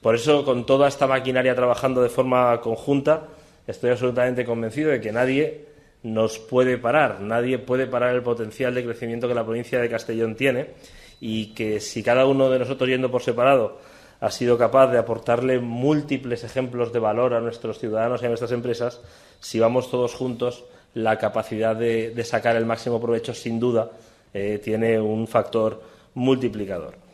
Por eso, con toda esta maquinaria trabajando de forma conjunta, estoy absolutamente convencido de que nadie nos puede parar, nadie puede parar el potencial de crecimiento que la provincia de Castellón tiene y que si cada uno de nosotros yendo por separado ha sido capaz de aportarle múltiples ejemplos de valor a nuestros ciudadanos y a nuestras empresas, si vamos todos juntos, la capacidad de, sacar el máximo provecho, sin duda, eh, tiene un factor multiplicador.